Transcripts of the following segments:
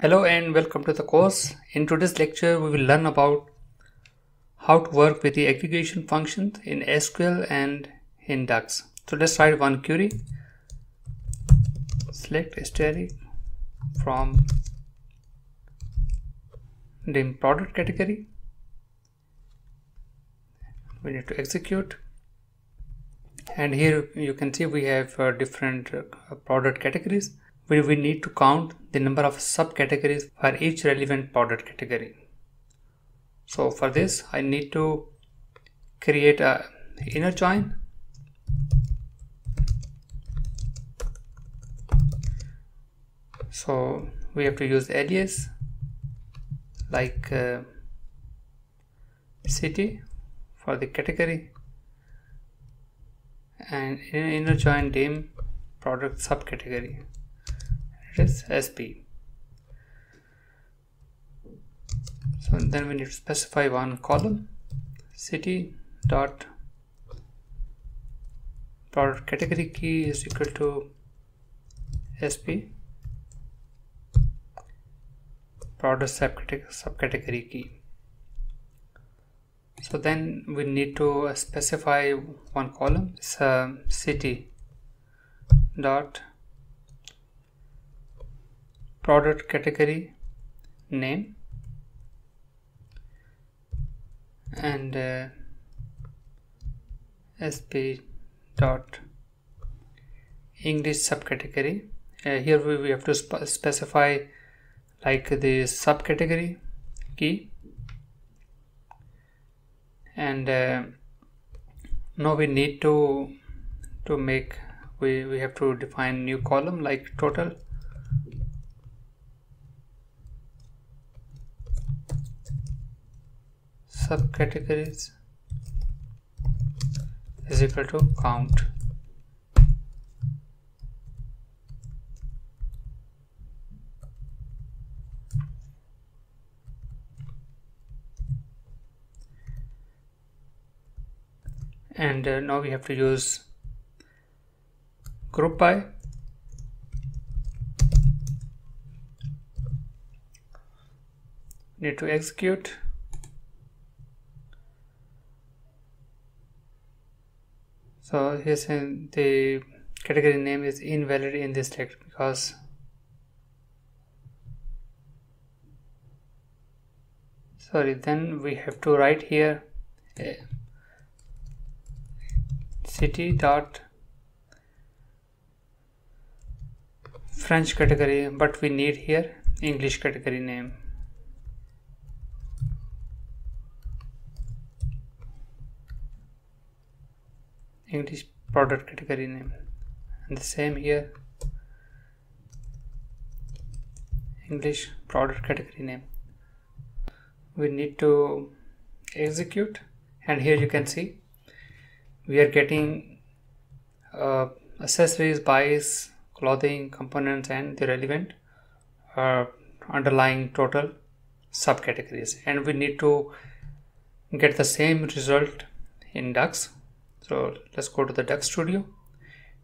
Hello and welcome to the course. In today's lecture, we will learn about how to work with the aggregation functions in SQL and in DAX. So let's write one query. Select asterisk from dim product category. We need to execute. And here you can see we have uh, different uh, product categories where we need to count the number of subcategories for each relevant product category. So for this I need to create a inner join so we have to use alias like uh, city for the category and inner join name product subcategory is SP. So then we need to specify one column city dot product category key is equal to SP product subcategory, key. So then we need to specify one column it's a city dot product category name. And uh, sp dot english subcategory. Uh, here we, we have to sp specify like the subcategory key. And uh, now we need to to make we we have to define new column like total subcategories is equal to count. And uh, now we have to use group by. Need to execute so here's the category name is invalid in this text because sorry then we have to write here uh, city dot French category but we need here English category name English product category name. And the same here. English product category name. We need to execute. And here you can see we are getting uh, accessories bikes clothing components and the relevant uh, underlying total subcategories. And we need to get the same result in DAX so let's go to the DAX studio.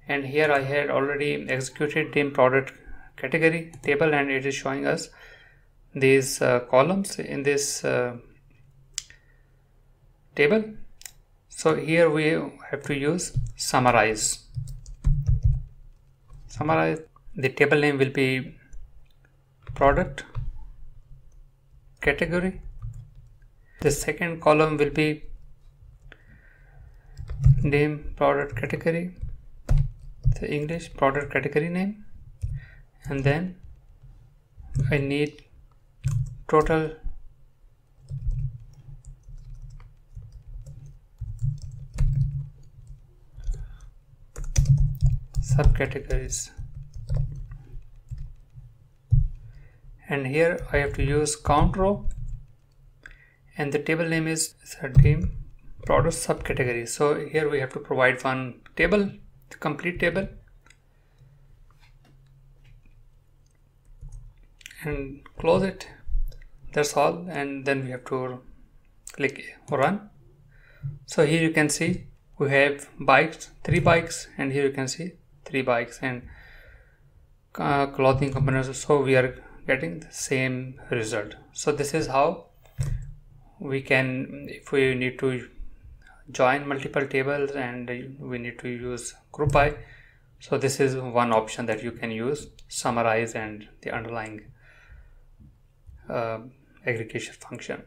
And here I had already executed the product category table and it is showing us these uh, columns in this uh, table. So here we have to use summarize. Summarize. The table name will be product category. The second column will be name product category. The English product category name. And then I need total subcategories. And here I have to use count row. And the table name is theme product subcategory. So here we have to provide one table the complete table. And close it. That's all. And then we have to click run. So here you can see we have bikes three bikes. And here you can see three bikes and uh, clothing components. So we are getting the same result. So this is how we can if we need to join multiple tables and we need to use group by so this is one option that you can use summarize and the underlying uh, aggregation function